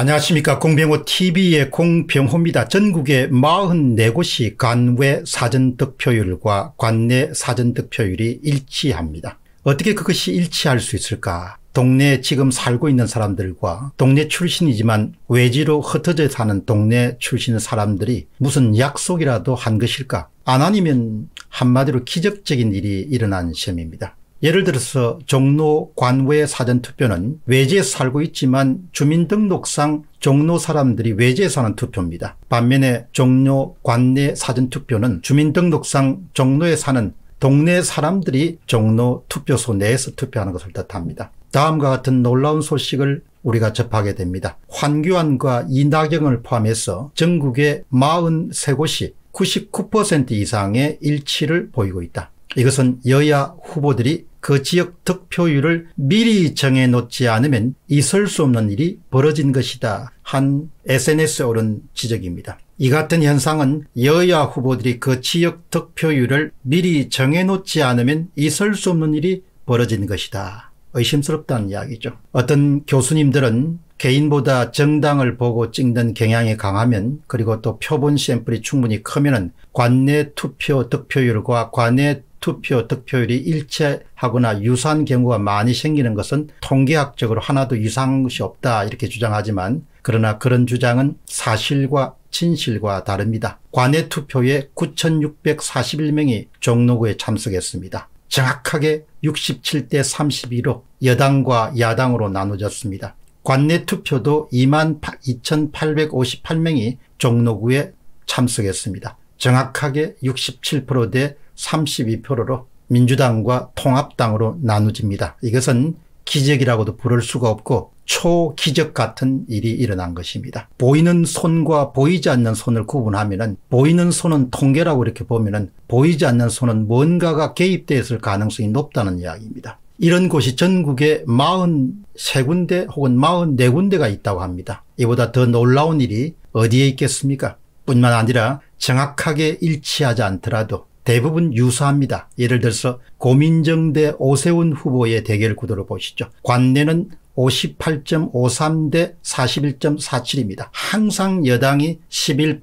안녕하십니까 공병호 tv의 공병호입니다. 전국의 44곳이 관외 사전 득표율과 관내 사전 득표율이 일치합니다. 어떻게 그것이 일치할 수 있을까 동네에 지금 살고 있는 사람들과 동네 출신이지만 외지로 흩어져 사는 동네 출신 사람들이 무슨 약속이라도 한 것일까 안 아니면 한마디로 기적적인 일이 일어난 시험입니다. 예를 들어서 종로 관외 사전투표는 외지에 살고 있지만 주민등록상 종로 사람들이 외지에 사는 투표입니다. 반면에 종로 관내 사전투표는 주민등록상 종로에 사는 동네 사람들이 종로 투표소 내에서 투표하는 것을 뜻합니다. 다음과 같은 놀라운 소식을 우리가 접하게 됩니다. 환규안과 이낙영을 포함해서 전국의 43곳이 99% 이상의 일치를 보이고 있다. 이것은 여야 후보들이 그 지역 득표율을 미리 정해놓지 않으면 있을 수 없는 일이 벌어진 것이다. 한 SNS에 오른 지적입니다. 이 같은 현상은 여야 후보들이 그 지역 득표율을 미리 정해놓지 않으면 있을 수 없는 일이 벌어진 것이다. 의심스럽다는 이야기죠. 어떤 교수님들은 개인보다 정당을 보고 찍는 경향이 강하면 그리고 또 표본 샘플이 충분히 크면 관내 투표 득표율과 관내 투표 득표율이 일치하거나 유사한 경우가 많이 생기는 것은 통계학적으로 하나도 이상한 것이 없다 이렇게 주장하지만 그러나 그런 주장은 사실과 진실과 다릅니다. 관내 투표에 9,641명이 종로구에 참석했습니다. 정확하게 67대 32로 여당과 야당으로 나눠졌습니다. 관내 투표도 2만 2,858명이 종로구에 참석했습니다. 정확하게 67%대 32표로 민주당과 통합당으로 나누집니다. 이것은 기적이라고도 부를 수가 없고 초기적 같은 일이 일어난 것입니다. 보이는 손과 보이지 않는 손을 구분하면 보이는 손은 통계라고 이렇게 보면 보이지 않는 손은 뭔가가 개입되어 있을 가능성이 높다는 이야기입니다. 이런 곳이 전국에 43군데 혹은 44군데가 있다고 합니다. 이보다 더 놀라운 일이 어디에 있겠습니까? 뿐만 아니라 정확하게 일치하지 않더라도 대부분 유사합니다. 예를 들어서 고민정 대 오세훈 후보의 대결 구도를 보시죠. 관내는 58.53 대 41.47입니다. 항상 여당이 11%,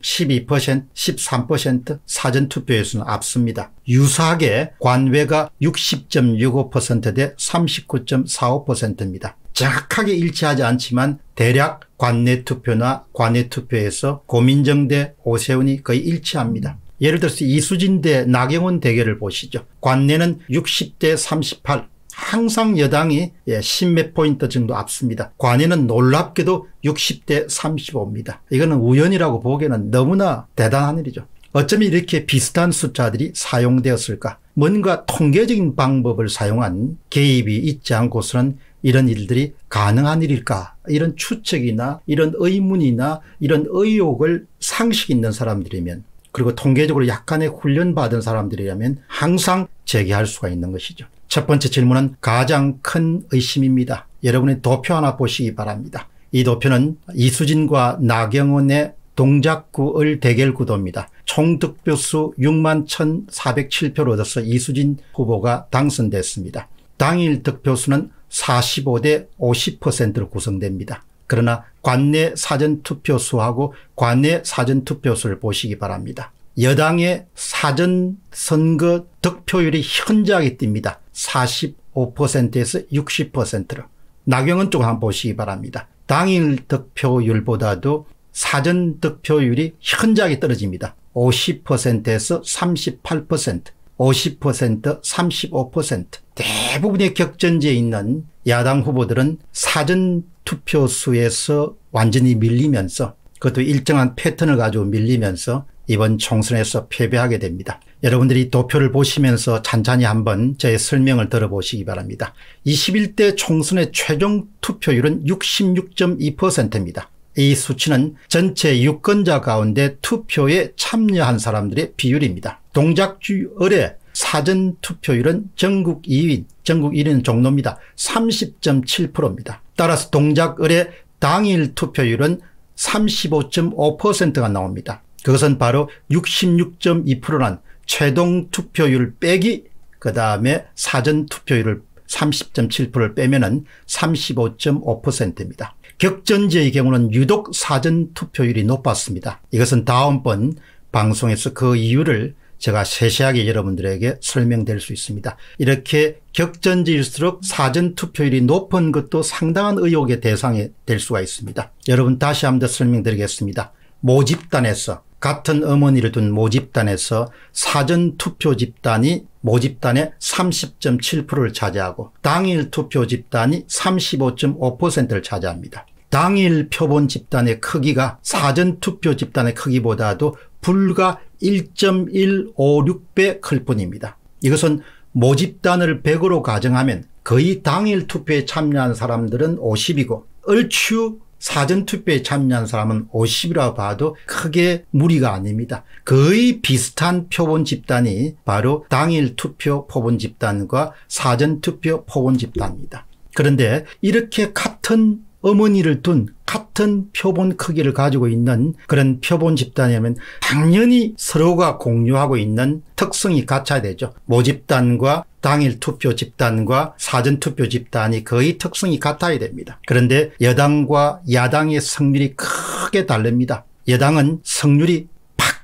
12%, 13% 사전투표에서는 앞섭니다. 유사하게 관외가 60.65%대 39.45%입니다. 정확하게 일치하지 않지만 대략 관내 투표나 관내 투표에서 고민정 대 오세훈이 거의 일치합니다. 예를 들어서 이수진 대 나경원 대결을 보시죠. 관내는 60대 38 항상 여당이 10몇 예, 포인트 정도 앞섭니다. 관내는 놀랍게도 60대 35입니다. 이거는 우연이라고 보기에는 너무나 대단한 일이죠. 어쩌면 이렇게 비슷한 숫자들이 사용되었을까 뭔가 통계적인 방법을 사용한 개입이 있지 않고서는 이런 일들이 가능한 일일까 이런 추측이나 이런 의문이나 이런 의혹을 상식 있는 사람들이면 그리고 통계적으로 약간의 훈련받은 사람들이라면 항상 제기할 수가 있는 것이죠. 첫 번째 질문은 가장 큰 의심입니다. 여러분의 도표 하나 보시기 바랍니다. 이 도표는 이수진과 나경원의 동작구을 대결 구도입니다. 총 득표수 6만 1,407표를 얻어서 이수진 후보가 당선됐습니다. 당일 득표수는 45대 50%로 구성됩니다. 그러나 관내 사전투표수하고 관내 사전투표수를 보시기 바랍니다. 여당의 사전선거 득표율이 현저하게 뜁니다. 45%에서 60%로. 나경원 쪽을 한번 보시기 바랍니다. 당일 득표율보다도 사전 득표율이 현저하게 떨어집니다. 50%에서 38%, 50%, 35%. 대부분의 격전지에 있는 야당 후보들은 사전 투표수에서 완전히 밀리면서 그것도 일정한 패턴을 가지고 밀리면서 이번 총선에서 패배하게 됩니다. 여러분들이 도표를 보시면서 찬찬히 한번 제 설명을 들어보시기 바랍니다. 21대 총선의 최종 투표율은 66.2%입니다. 이 수치는 전체 유권자 가운데 투표에 참여한 사람들의 비율입니다. 동작주을의 사전 투표율은 전국 2위, 전국 1위는 종로입니다. 30.7%입니다. 따라서 동작을의 당일 투표율은 35.5%가 나옵니다. 그것은 바로 66.2%란 최종 투표율 빼기 그 다음에 사전 투표율을 30.7%를 빼면 은 35.5%입니다. 격전지의 경우는 유독 사전 투표율이 높았습니다. 이것은 다음번 방송에서 그 이유를 제가 세세하게 여러분들에게 설명될 수 있습니다. 이렇게 격전지일수록 사전 투표율이 높은 것도 상당한 의혹의 대상이 될 수가 있습니다. 여러분 다시 한번더 설명드리겠습니다. 모집단에서 같은 어머니를 둔 모집단에서 사전 투표 집단이 모집단의 30.7%를 차지하고 당일 투표 집단이 35.5%를 차지합니다. 당일 표본 집단의 크기가 사전 투표 집단의 크기보다도 불과 1.156배 클 뿐입니다. 이것은 모집단을 100으로 가정하면 거의 당일 투표에 참여한 사람들은 50이고 얼추 사전투표에 참여한 사람은 50이라 봐도 크게 무리가 아닙니다. 거의 비슷한 표본 집단이 바로 당일 투표 표본 집단과 사전투표 표본 집단입니다. 그런데 이렇게 같은 어머니를 둔 같은 표본 크기를 가지고 있는 그런 표본 집단이라면 당연히 서로가 공유하고 있는 특성이 같아야 되죠. 모집단과 당일 투표 집단과 사전 투표 집단이 거의 특성이 같아야 됩니다. 그런데 여당과 야당의 성률이 크게 다릅니다. 여당은 성률이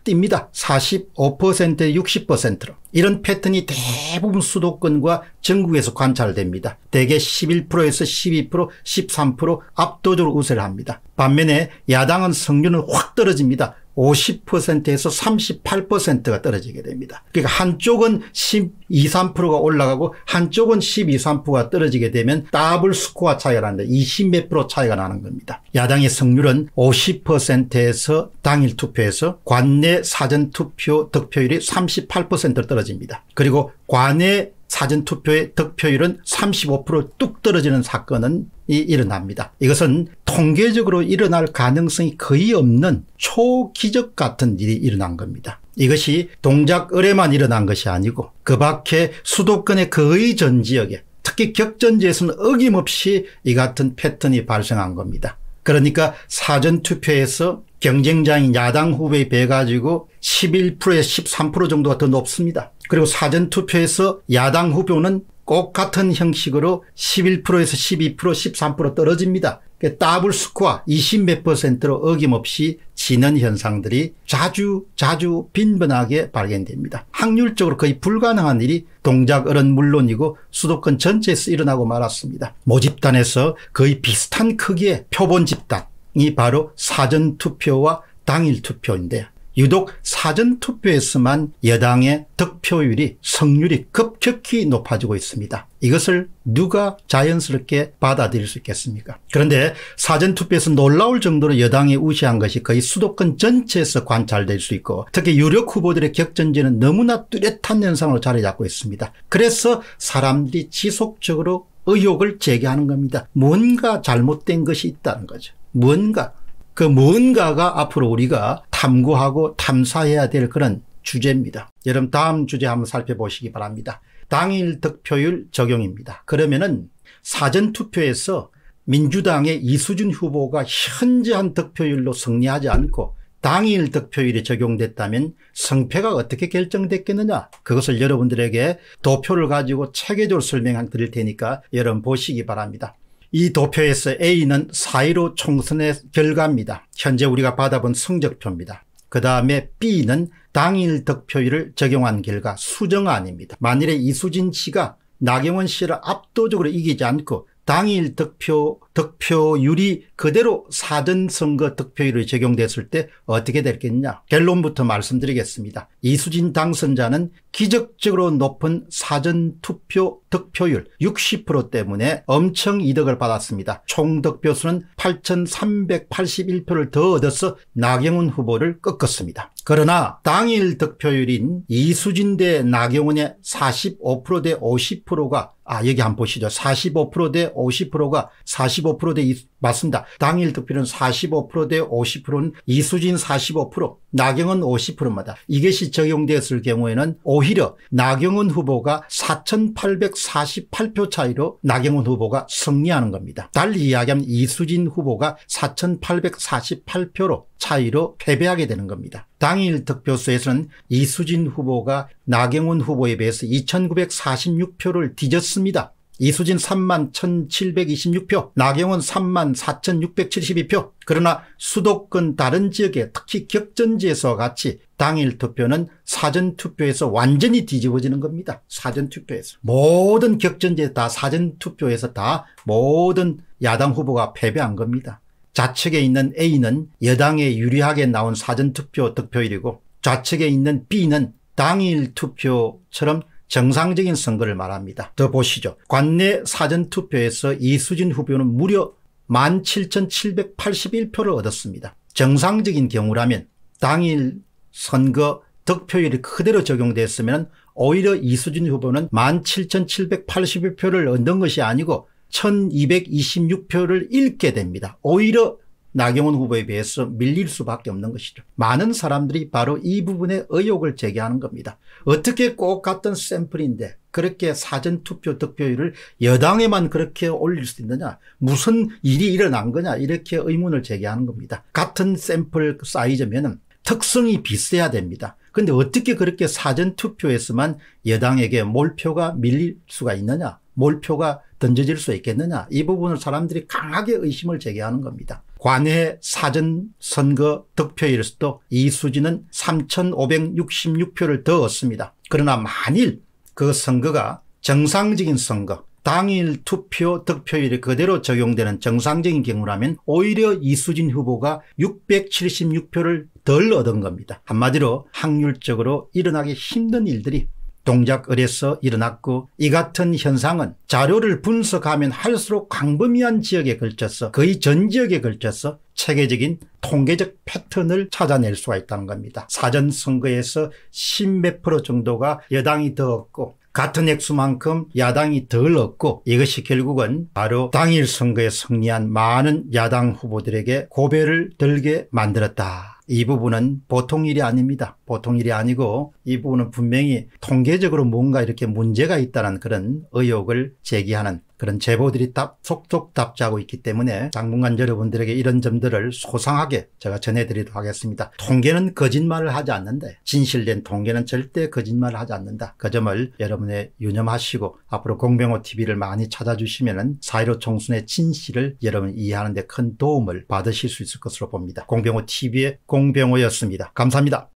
뜁니다. 45%에 60%로. 이런 패턴이 대부분 수도권과 전국에서 관찰됩니다. 대개 11%에서 12%, 13% 압도적으로 우세를 합니다. 반면에 야당은 승률은 확 떨어집니다. 50%에서 38%가 떨어지게 됩니다. 그러니까 한쪽은 12, 3%가 올라가고 한쪽은 12, 3%가 떨어지게 되면 더블 스코어 차이가 나는데 20몇 프로 차이가 나는 겁니다. 야당의 승률은 50%에서 당일 투표에서 관내 사전 투표 득표율이 38% 떨어집니다. 그리고 관내 사전투표의 득표율은 35%뚝 떨어지는 사건은 일어납니다. 이것은 통계적으로 일어날 가능성이 거의 없는 초기적 같은 일이 일어난 겁니다. 이것이 동작 을에만 일어난 것이 아니고 그 밖에 수도권의 거의 전 지역에 특히 격전지에서는 어김없이 이 같은 패턴이 발생한 겁니다. 그러니까 사전투표에서 경쟁자인 야당 후보에 비해 가지고 11%에서 13% 정도가 더 높습니다. 그리고 사전투표에서 야당 후보는 꼭 같은 형식으로 11%에서 12% 13% 떨어집니다. 더블 스코어 20몇 퍼센트로 어김없이 지는 현상들이 자주 자주 빈번하게 발견됩니다. 확률적으로 거의 불가능한 일이 동작을은 물론이고 수도권 전체에서 일어나고 말았습니다. 모집단에서 거의 비슷한 크기의 표본 집단이 바로 사전투표와 당일투표인데 유독 사전투표에서만 여당의 득표율이 승률이 급격히 높아지고 있습니다. 이것을 누가 자연스럽게 받아들일 수 있겠습니까 그런데 사전투표에서 놀라울 정도로 여당이 우세한 것이 거의 수도권 전체에서 관찰될 수 있고 특히 유력 후보들의 격전지는 너무나 뚜렷한 현상으로 자리 잡고 있습니다. 그래서 사람들이 지속적으로 의혹을 제기하는 겁니다. 뭔가 잘못된 것이 있다는 거죠. 뭔가 그 뭔가가 앞으로 우리가 탐구하고 탐사해야 될 그런 주제입니다. 여러분 다음 주제 한번 살펴보시기 바랍니다. 당일 득표율 적용입니다. 그러면은 사전투표에서 민주당의 이수준 후보가 현저한 득표율로 승리하지 않고 당일 득표율이 적용됐다면 성패가 어떻게 결정됐겠느냐 그것을 여러분들에게 도표를 가지고 체계적으로 설명 드릴 테니까 여러분 보시기 바랍니다. 이 도표에서 A는 4.15 총선의 결과입니다. 현재 우리가 받아본 성적표입니다. 그 다음에 B는 당일 득표율을 적용한 결과 수정안입니다. 만일에 이수진 씨가 나경원 씨를 압도적으로 이기지 않고 당일 득표, 득표율이 그대로 사전 선거 득표율이 적용됐을 때 어떻게 됐겠냐. 결론부터 말씀드리겠습니다. 이수진 당선자는 기적적으로 높은 사전 투표 득표율 60% 때문에 엄청 이득을 받았습니다. 총 득표수는 8,381표를 더 얻어서 나경원 후보를 꺾었습니다. 그러나 당일 득표율인 이수진 대 나경원의 45%대 50%가 아 여기 한번 보시죠. 45%대 50%가 45%대 맞습니다. 당일 득표는 45%대 50%는 이수진 45% 나경원 50%입니다. 이것이 적용되었을 경우에는 오히려 나경원 후보가 4,848표 차이로 나경원 후보가 승리하는 겁니다. 달리 이야기하면 이수진 후보가 4,848표로 차이로 패배하게 되는 겁니다. 당일 득표수에서는 이수진 후보가 나경원 후보에 비해서 2,946표를 뒤졌습니다. 이수진 3만 1726표, 나경원 3만 4672표. 그러나 수도권 다른 지역에 특히 격전지에서 같이 당일 투표는 사전투표에서 완전히 뒤집어지는 겁니다. 사전투표에서. 모든 격전지에 다 사전투표에서 다 모든 야당 후보가 패배한 겁니다. 좌측에 있는 A는 여당에 유리하게 나온 사전투표 득표율이고 좌측에 있는 B는 당일 투표처럼 정상적인 선거를 말합니다. 더 보시죠. 관내 사전투표에서 이수진 후보는 무려 17,781표를 얻었습니다. 정상적인 경우라면 당일 선거 득표율이 그대로 적용됐으면 오히려 이수진 후보는 17,781표를 얻는 것이 아니고 1226표를 잃게 됩니다. 오히려 나경원 후보에 비해서 밀릴 수밖에 없는 것이죠. 많은 사람들이 바로 이 부분에 의혹을 제기하는 겁니다. 어떻게 꼭 같은 샘플인데 그렇게 사전투표 득표율을 여당에만 그렇게 올릴 수 있느냐 무슨 일이 일어난 거냐 이렇게 의문을 제기하는 겁니다. 같은 샘플 사이즈면 특성이 비슷해야 됩니다. 그런데 어떻게 그렇게 사전투표에서만 여당에게 몰표가 밀릴 수가 있느냐 몰표가 던져질 수 있겠느냐 이 부분을 사람들이 강하게 의심을 제기하는 겁니다. 관외 사전 선거 득표율에서도 이수진은 3,566표를 더 얻습니다. 그러나 만일 그 선거가 정상적인 선거 당일 투표 득표율이 그대로 적용되는 정상적인 경우라면 오히려 이수진 후보가 676표를 덜 얻은 겁니다. 한마디로 확률적으로 일어나기 힘든 일들이 동작 을에서 일어났고 이 같은 현상은 자료를 분석하면 할수록 광범위한 지역에 걸쳐서 거의 전 지역에 걸쳐서 체계적인 통계적 패턴을 찾아낼 수가 있다는 겁니다. 사전 선거에서 10몇 프로 정도가 여당이 더 얻고 같은 액수만큼 야당이 덜 얻고 이것이 결국은 바로 당일 선거에 승리한 많은 야당 후보들에게 고배를 들게 만들었다. 이 부분은 보통 일이 아닙니다. 보통 일이 아니고 이 부분은 분명히 통계적으로 뭔가 이렇게 문제가 있다는 그런 의혹을 제기하는 그런 제보들이 답, 속속 답지하고 있기 때문에 당분간 여러분들에게 이런 점들을 소상하게 제가 전해드리도록 하겠습니다. 통계는 거짓말을 하지 않는데 진실된 통계는 절대 거짓말을 하지 않는다. 그 점을 여러분의 유념하시고 앞으로 공병호 TV를 많이 찾아주시면 은4.15 총선의 진실을 여러분 이해하는 데 큰 도움을 받으실 수 있을 것으로 봅니다. 공병호 TV의 공병호였습니다. 감사합니다.